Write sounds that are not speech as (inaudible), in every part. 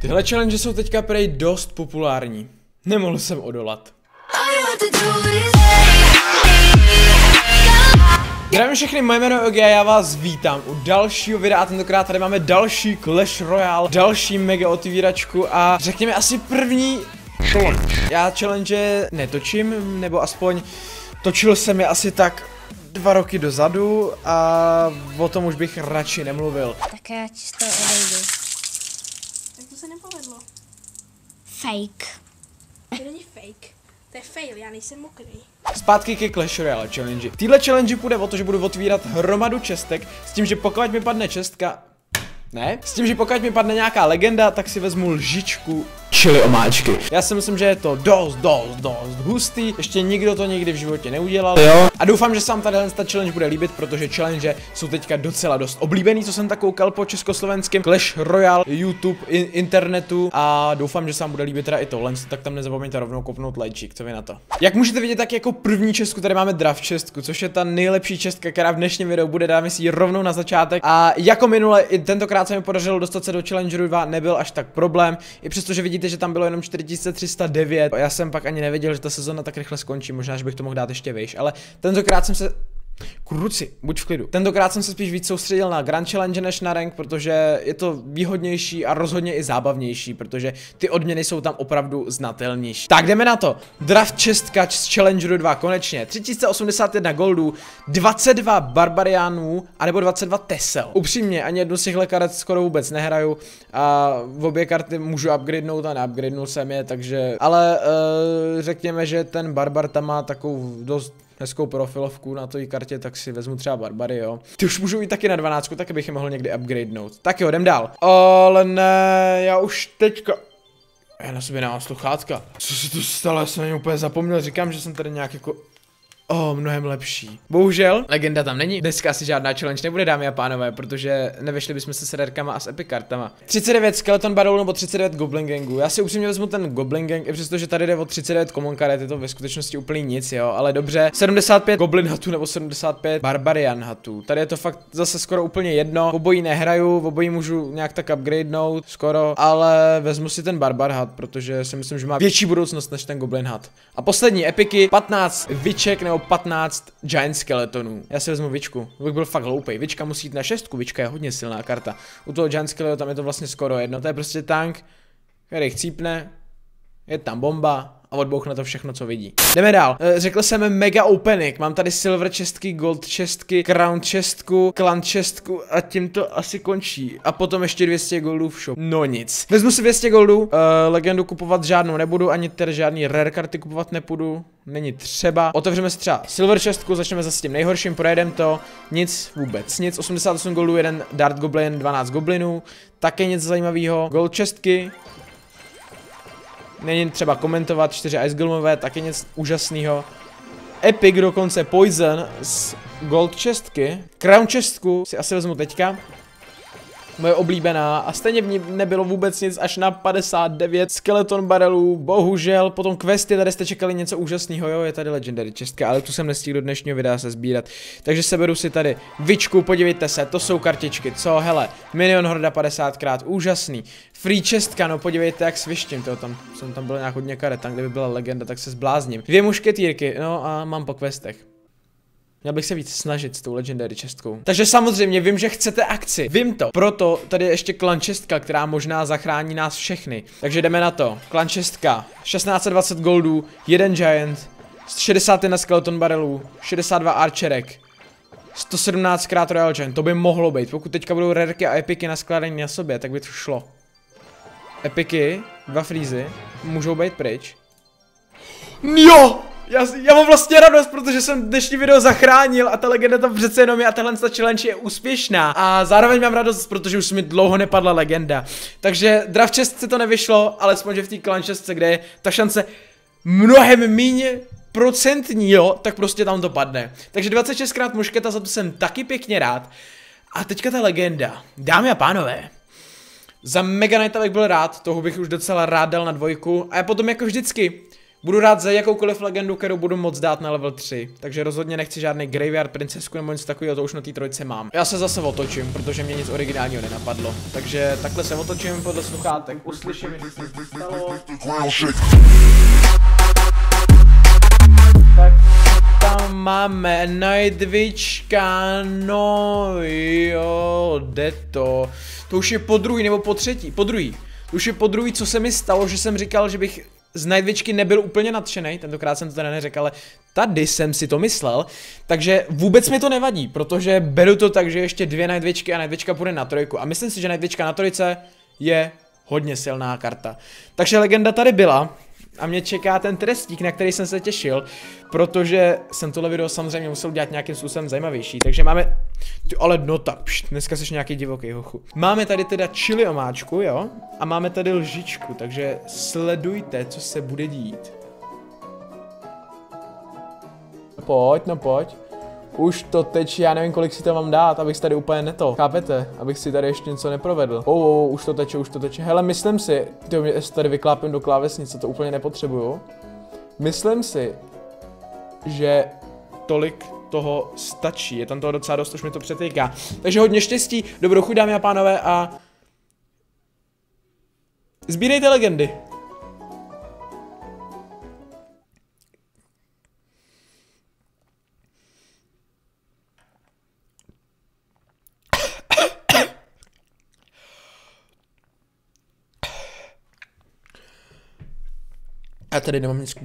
Tyhle challenge jsou teďka prej dost populární. Nemohl jsem odolat. All you have to do is Zdravím všechny, moje jméno je Ogi a já vás vítám u dalšího videa a tentokrát tady máme další Clash Royale, další mega otvíračku a řekněme asi první Challenge. Já challenge netočím, nebo aspoň točil jsem je asi tak dva roky dozadu a o tom už bych radši nemluvil. Tak já toho odejdu. Tak to se nepovedlo. Fake. To není fake. To je fail, já nejsem mokrý. Zpátky ke Clash Royale challenge. V téhle challenge půjde o to, že budu otvírat hromadu čestek s tím, že pokud mi padne čestka, ne, s tím, že pokud mi padne nějaká legenda, tak si vezmu lžičku čili omáčky. Já si myslím, že je to dost, dost, dost hustý, ještě nikdo to nikdy v životě neudělal, jo. A doufám, že se vám tady ta challenge bude líbit, protože challenge jsou teďka docela dost oblíbený, co jsem tak koukal po československém Clash Royale, YouTube, in, internetu a doufám, že se vám bude líbit teda i tohle, tak tam nezapomeňte rovnou kopnout lajčík, co vy na to. Jak můžete vidět, tak jako první čestku tady máme draft čestku, což je ta nejlepší čestka, která v dnešním videu bude, dáme si ji rovnou na začátek. A jako minule, i tentokrát se mi podařilo dostat se do Challengeru 2, nebyl až tak problém, i přesto, že vidíte, že tam bylo jenom 4309. Já jsem pak ani nevěděl, že ta sezona tak rychle skončí, možná, že bych to mohl dát ještě výš, ale tentokrát jsem se Kruci, buď v klidu. Tentokrát jsem se spíš víc soustředil na Grand Challenge než na rank, protože je to výhodnější a rozhodně i zábavnější, protože ty odměny jsou tam opravdu znatelnější. Tak jdeme na to. Draft čestka z Challengeru 2, konečně. 3081 goldů, 22 barbariánů, anebo 22 tesel. Upřímně, ani jednu z těchhle karet skoro vůbec nehraju a v obě karty můžu upgradenout a neupgradenul jsem je, takže... Ale uh, řekněme, že ten barbar tam má takovou dost hezkou profilovku na té kartě, tak si vezmu třeba Barbary, jo. Ty už můžu jít taky na 12, taky bych je mohl někdy upgradenout. Tak jo, jdem dál. Ale ne, já už teďka... Já na sobě nemám sluchátka. Co se tu stalo, já jsem úplně zapomněl, říkám, že jsem tady nějak jako O, oh, mnohem lepší. Bohužel, legenda tam není. Dneska asi žádná challenge nebude, dámy a pánové, protože nevešli bychom se s rarkama a s epic kartama. 39 Skeleton Barrel nebo 39 Goblin Gangu. Já si upřímně vezmu ten Goblin Gang, i přestože tady jde o 39 Common karet, je to ve skutečnosti úplně nic, jo, ale dobře. 75 Goblin Hatů nebo 75 Barbarian Hatů. Tady je to fakt zase skoro úplně jedno. Obojí nehraju, obojí můžu nějak tak upgradenout, skoro, ale vezmu si ten Barbar Hat, protože si myslím, že má větší budoucnost než ten Goblin Hat. A poslední epiky, 15 Viček nebo 15 Giant Skeletonů. Já si vezmu Vičku, bych byl fakt hloupej. Vička musí jít na šestku, Vička je hodně silná karta. U toho Giant Skeletonu tam je to vlastně skoro jedno, to je prostě tank, který chcípne, je tam bomba a odbouchne to všechno, co vidí. Jdeme dál. Eh, Řekl jsem mega opening. Mám tady silver čestky, gold čestky, crown čestku, clan čestku a tím to asi končí. A potom ještě 200 goldů v shop. No nic. Vezmu si 200 goldů, uh, legendu kupovat žádnou nebudu, ani tedy žádný rare karty kupovat nepůjdu. Není třeba. Otevřeme si třeba silver čestku, začneme zase s tím nejhorším, projedeme to. Nic vůbec, nic. 88 goldů, jeden dart goblin, 12 goblinů. Také nic zajímavého. Gold čestky, Není třeba komentovat, 4 Ice Golmové, taky něco úžasného. Epic dokonce Poison z Gold čestky. Crown čestku si asi vezmu teďka. Moje oblíbená. A stejně v ní nebylo vůbec nic až na 59 skeleton barelů, bohužel, potom questy, tady jste čekali něco úžasného, jo, je tady legendary čestka, ale tu jsem nestihl do dnešního videa se sbírat, takže seberu si tady Vičku, podívejte se, to jsou kartičky, co, hele, Minion Horda 50krát, úžasný, Free čestka, no podívejte jak svištím, to tam, jsem tam byl nějak hodně karet, tam kdyby byla legenda, tak se zblázním. Dvě mušketýrky, no a mám po questech. Měl bych se víc snažit s tou Legendary čestkou. Takže samozřejmě vím, že chcete akci. Vím to. Proto tady je ještě klan čestka, která možná zachrání nás všechny. Takže jdeme na to. Klan čestka. 1620 goldů, jeden giant, 61 skeleton barrelů, 62 archerek. 117 krát Royal Giant, to by mohlo být. Pokud teďka budou rarky a epiky naskládaný na sobě, tak by to šlo. Epiky, dva freezy, můžou být pryč. Jo! Já, já mám vlastně radost, protože jsem dnešní video zachránil a ta legenda tam přece jenom je a tahle ta challenge je úspěšná. A zároveň mám radost, protože už mi dlouho nepadla legenda. Takže draft čestce to nevyšlo, ale že v té čestce, kde je ta šance mnohem méně procentní, jo, tak prostě tam to padne. Takže 26krát mušketa, za to jsem taky pěkně rád. A teďka ta legenda. Dámy a pánové, za Mega Knighta bych byl rád, toho bych už docela rád dal na dvojku. A já potom jako vždycky budu rád za jakoukoliv legendu, kterou budu moc dát na level 3. Takže rozhodně nechci žádný Graveyard Princesku nebo něco takového, to už na té trojce mám. Já se zase otočím, protože mě nic originálního nenapadlo. Takže takhle se otočím podle sluchátek. Uslyším, jestli. Tak tam máme Nightwichka, no jo, jde to. To už je po druhý nebo po třetí, po druhý. To už je po druhý, co se mi stalo, že jsem říkal, že bych z Nightwichky nebyl úplně nadšený, tentokrát jsem to teda neřekl, ale tady jsem si to myslel, takže vůbec mi to nevadí, protože beru to tak, že ještě dvě Nightwichky a Nightwichka půjde na trojku a myslím si, že Nightwichka na trojce je hodně silná karta. Takže legenda tady byla, a mě čeká ten trestík, na který jsem se těšil, protože jsem tohle video samozřejmě musel dělat nějakým způsobem zajímavější. Takže máme, ty, ale no tak, pšt, dneska jsi nějaký divoký hochu. Máme tady teda chili omáčku, jo, a máme tady lžičku, takže sledujte, co se bude dít. Pojď, no pojď. Už to teče, já nevím, kolik si to mám dát, abych si tady úplně neto. Chápete? Abych si tady ještě něco neprovedl. Oh, oh, oh, už to teče, už to teče. Hele, myslím si, ty mě tady vyklápím do klávesnice, to úplně nepotřebuju. Myslím si, že tolik toho stačí. Je tam toho docela dost, už mi to přetýká. Takže hodně štěstí, dobrou chuť dámy a pánové a... Sbírejte legendy. Tady nemám nic k.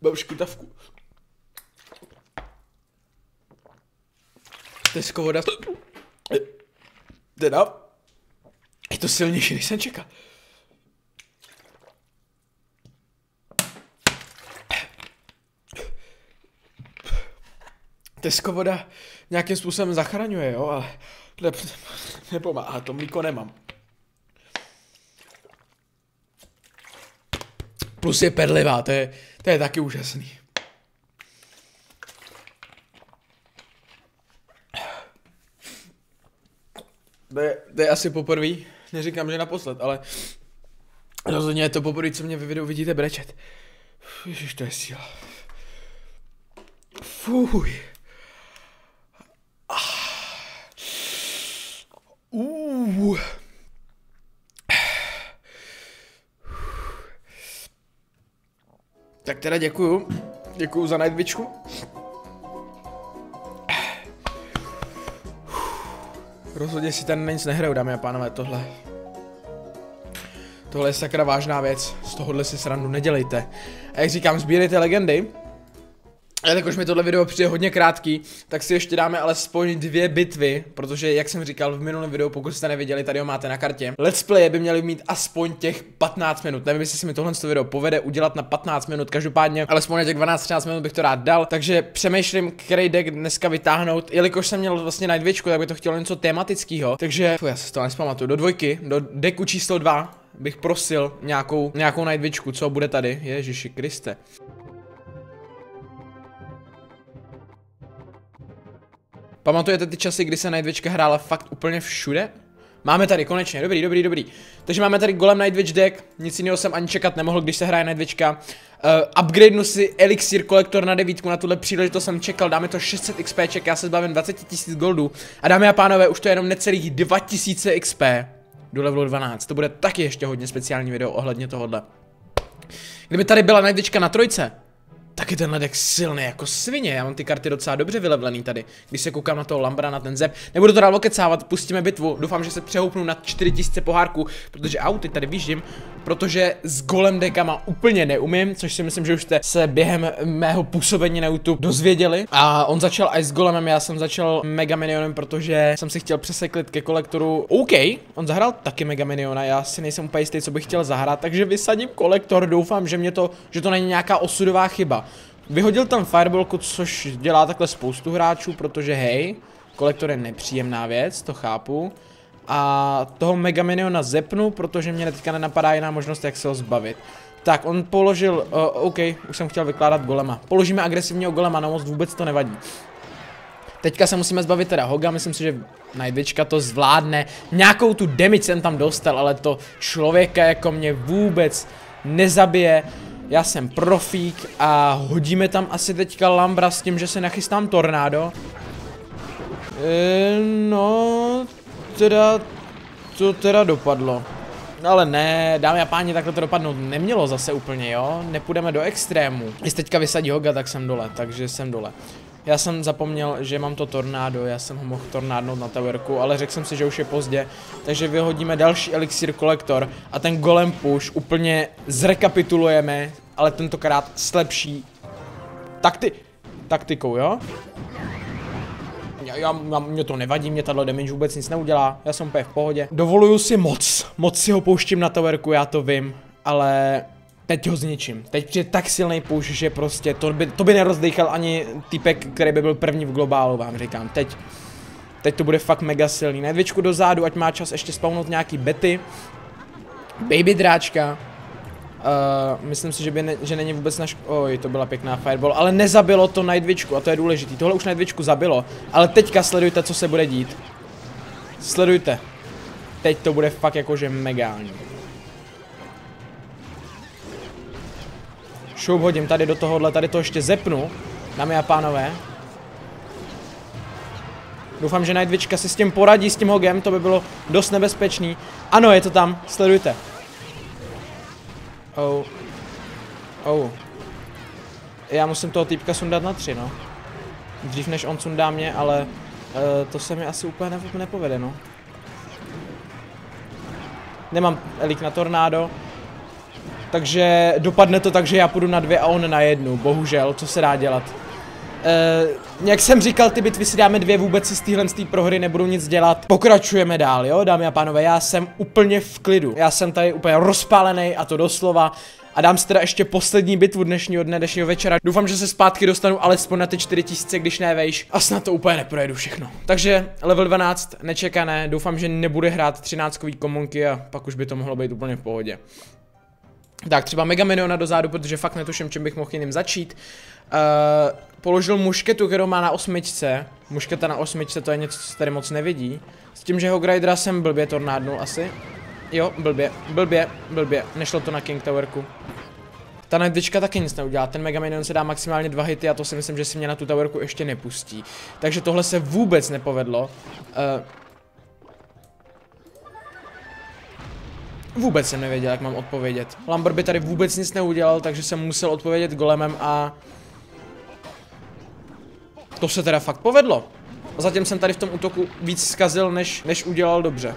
Mám škutavku. Tesko voda. Teda. Je to silnější, než jsem čekal. Tesko voda nějakým způsobem zachraňuje, jo, ale ne, nepomáhá, to mlíko nemám. Plus je perlivá, to je, to je taky úžasný. To je, to je asi poprvé, neříkám, že naposled, ale rozhodně je to poprvé, co mě ve videu vidíte brečet. Ježiš, to je síla. Fuj. Tak teda děkuju. Děkuju za Nightwichku. Rozhodně si ten nic nehraju, dámy a pánové, tohle. Tohle je sakra vážná věc, z tohohle si srandu nedělejte. A jak říkám, sbírejte legendy, a jakož mi tohle video přijde hodně krátký, tak si ještě dáme alespoň dvě bitvy, protože jak jsem říkal v minulém videu, pokud jste neviděli, tady ho máte na kartě. Let's play by měly mít aspoň těch 15 minut. Nevím, jestli se mi tohle video povede udělat na 15 minut, každopádně alespoň na těch 12-13 minut bych to rád dal. Takže přemýšlím, který deck dneska vytáhnout, jelikož jsem měl vlastně na dvěčku, tak by to chtělo něco tematického. Takže fuj, já se to nespamatuju. Do dvojky, do deku číslo 2 bych prosil nějakou, nějakou Nightwichku, co bude tady, Ježiši Kriste. Pamatujete ty časy, kdy se Nightwichka hrála fakt úplně všude? Máme tady konečně, dobrý, dobrý, dobrý. Takže máme tady Golem Nightwitch deck, nic jiného jsem ani čekat nemohl, když se hraje Nightwichka. Uh, upgradenu si Elixir kolektor na devítku, na tuhle příležitost jsem čekal, dáme to 600 XPček, já se zbavím 20 000 goldů. A dámy a pánové, už to je jenom necelých 2000 XP do levelu 12, to bude taky ještě hodně speciální video ohledně tohohle. Kdyby tady byla Nightwichka na trojce, taky tenhle deck silný jako svině, já mám ty karty docela dobře vylevlený tady, když se koukám na toho Lambra, na ten Zep. Nebudu to dál kecávat, pustíme bitvu, doufám, že se přehoupnu na 4000 pohárků, protože auty tady vyžím, protože s golem dekama úplně neumím, což si myslím, že už jste se během mého působení na YouTube dozvěděli. A on začal i s golemem, já jsem začal Mega Minionem, protože jsem si chtěl přeseklit ke kolektoru. OK, on zahrál taky Mega Miniona, já si nejsem úplně jistý, co bych chtěl zahrát, takže vysadím kolektor, doufám, že mě to, že to není nějaká osudová chyba. Vyhodil tam fireballku, což dělá takhle spoustu hráčů, protože hej, kolektor je nepříjemná věc, to chápu. A toho Megaminiona zepnu, protože mě teďka nenapadá jiná možnost, jak se ho zbavit. Tak, on položil, uh, OK, už jsem chtěl vykládat golema. Položíme agresivního golema na most, vůbec to nevadí. Teďka se musíme zbavit teda Hoga, myslím si, že Najdvička to zvládne. Nějakou tu damage jsem tam dostal, ale to člověka jako mě vůbec nezabije. Já jsem profík a hodíme tam asi teďka Lambra s tím, že se nachystám tornádo. E, no, teda, to teda dopadlo. Ale ne, dámy a páni, takhle to dopadnout nemělo zase úplně, jo? Nepůjdeme do extrému. Když teďka vysadí Hoga, tak jsem dole, takže jsem dole. Já jsem zapomněl, že mám to tornádo, já jsem ho mohl tornádnout na towerku, ale řekl jsem si, že už je pozdě, takže vyhodíme další elixir kolektor a ten golem push úplně zrekapitulujeme, ale tentokrát s lepší takty taktikou, jo? Já, já, mě to nevadí, mě tato damage vůbec nic neudělá, já jsem úplně v pohodě. Dovoluju si moc, moc si ho pouštím na towerku, já to vím, ale teď ho zničím. Teď přijde tak silný push, že prostě to by, to by nerozdechal ani typek, který by byl první v globálu, vám říkám. Teď, teď to bude fakt mega silný. Nedvěčku do zádu, ať má čas ještě spawnout nějaký bety. Baby dráčka. Uh, myslím si, že, by ne, že není vůbec naš... Oj, to byla pěkná fireball, ale nezabilo to Nightwitchku a to je důležitý. Tohle už Nightwitchku zabilo, ale teďka sledujte, co se bude dít. Sledujte. Teď to bude fakt jakože megální. Šup hodím tady do tohohle, tady to ještě zepnu, dámy a pánové. Doufám, že Nightwitchka si s tím poradí, s tím hogem, to by bylo dost nebezpečný. Ano, je to tam, sledujte. Oh. Oh. Já musím toho týpka sundat na tři, no. Dřív než on sundá mě, ale uh, to se mi asi úplně ne nepovede, no. Nemám elik na tornádo, takže dopadne to tak, že já půjdu na dvě a on na jednu, bohužel, co se dá dělat. Uh, jak jsem říkal, ty bitvy si dáme dvě, vůbec si z téhle z té prohry nebudu nic dělat. Pokračujeme dál, jo, dámy a pánové, já jsem úplně v klidu. Já jsem tady úplně rozpálený a to doslova. A dám si teda ještě poslední bitvu dnešního dne, dnešního večera. Doufám, že se zpátky dostanu alespoň na ty 4000, když ne vejš. A snad to úplně neprojedu všechno. Takže level 12, nečekané, doufám, že nebude hrát 13 komunky a pak už by to mohlo být úplně v pohodě. Tak třeba Mega Miniona dozadu, protože fakt netuším, čím bych mohl jiným začít. Uh, položil mušketu, kterou má na osmičce. Mušketa na osmičce, to je něco, co se tady moc nevidí. S tím, že Hogridera jsem blbě tornádnul asi. Jo, blbě, blbě, blbě. Nešlo to na King Towerku. Ta Nightwitchka taky nic neudělá, ten Mega Minion se dá maximálně dva hity a to si myslím, že si mě na tu towerku ještě nepustí. Takže tohle se vůbec nepovedlo. Uh, Vůbec jsem nevěděl, jak mám odpovědět. Lambert by tady vůbec nic neudělal, takže jsem musel odpovědět golemem a... To se teda fakt povedlo. Zatím jsem tady v tom útoku víc zkazil, než, než udělal dobře.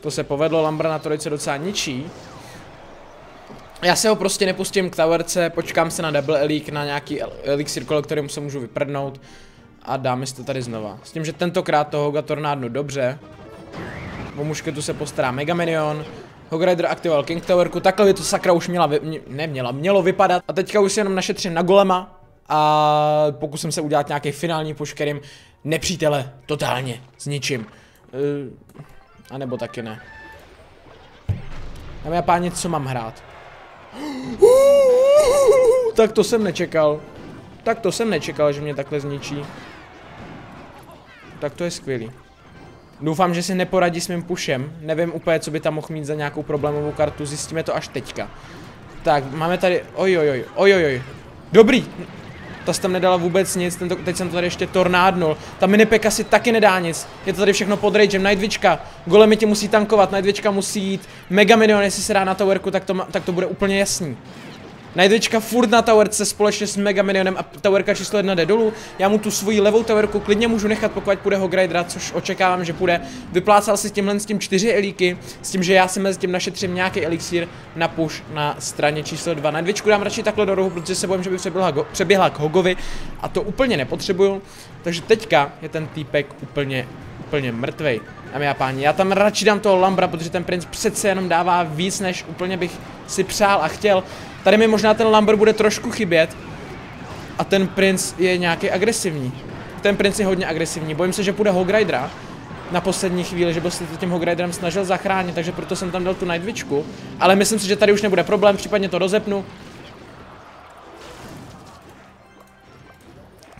To se povedlo, Lambra na trojice docela ničí. Já se ho prostě nepustím k towerce, počkám se na double elix, na nějaký elixir, kterým se můžu vyprdnout. A dáme si to tady znova. S tím, že tentokrát toho Hoga tornádnu dobře. O mušketu se postará Mega Minion. Hogrider aktivoval King Towerku, takhle by to sakra už měla, vy, neměla, mělo vypadat. A teďka už si jenom našetřím na golema a pokusím se udělat nějaký finální push, kterým nepřítele totálně zničím. Uh, a nebo taky ne. Dámy a páni, co mám hrát? (gasps) Tak to jsem nečekal. Tak to jsem nečekal, že mě takhle zničí. Tak to je skvělý. Doufám, že si neporadí s mým pušem. Nevím úplně, co by tam mohl mít za nějakou problémovou kartu, zjistíme to až teďka. Tak, máme tady, ojojoj, ojojoj. Dobrý, ta tam nedala vůbec nic, tento, teď jsem to tady ještě tornádnul. Ta minipek asi taky nedá nic. Je to tady všechno pod ragem, Nightwitchka. Golemy ti musí tankovat, Nightwitchka musí jít. Mega Minion, jestli se dá na towerku, tak to, tak to bude úplně jasný. Najdečka furt na towerce společně s Mega Minionem a towerka číslo jedna jde dolů. Já mu tu svoji levou towerku klidně můžu nechat, pokud půjde Hogridera, což očekávám, že půjde. Vyplácal si tímhle s tím čtyři elíky, s tím, že já si mezi tím našetřím nějaký elixír na push na straně číslo 2. Na dvěčku dám radši takhle do rohu, protože se bojím, že by přeběhla, přeběhla k Hogovi a to úplně nepotřebuju. Takže teďka je ten týpek úplně, úplně mrtvej. A páni, já tam radši dám toho Lambra, protože ten princ přece jenom dává víc, než úplně bych si přál a chtěl. Tady mi možná ten Lambert bude trošku chybět. A ten princ je nějaký agresivní. Ten princ je hodně agresivní. Bojím se, že půjde Hogridera. na poslední chvíli, že byl se tím Hogriderem snažil zachránit, takže proto jsem tam dal tu Nightwitchku. Ale myslím si, že tady už nebude problém, případně to rozepnu.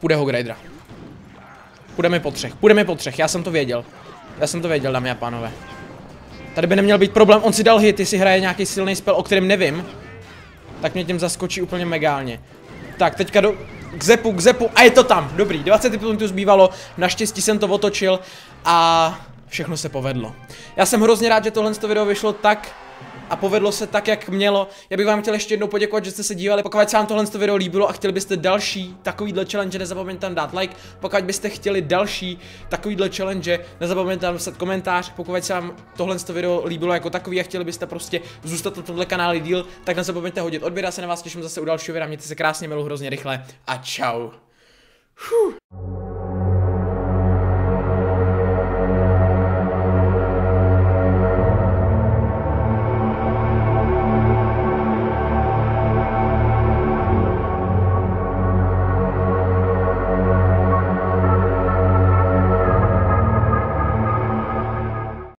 Půjde Hogridera. Půjdeme po třech, půjdeme po třech, já jsem to věděl. Já jsem to věděl, dámy a pánové. Tady by neměl být problém, on si dal hit, jestli hraje nějaký silný spell, o kterém nevím. Tak mě tím zaskočí úplně megálně. Tak, teďka do, k zepu, k zepu a je to tam, dobrý, 20 punktů zbývalo, naštěstí jsem to otočil a všechno se povedlo. Já jsem hrozně rád, že tohle video vyšlo tak a povedlo se tak, jak mělo. Já bych vám chtěl ještě jednou poděkovat, že jste se dívali. Pokud se vám tohle video líbilo a chtěli byste další takovýhle challenge, nezapomeňte tam dát like. Pokud byste chtěli další takovýhle challenge, nezapomeňte tam napsat komentář. Pokud se vám tohle video líbilo jako takový a chtěli byste prostě zůstat na tomhle kanáli díl, tak nezapomeňte hodit odběr. Já se na vás těším zase u dalšího videa. Mějte se krásně, milu hrozně rychle a čau. Fuh.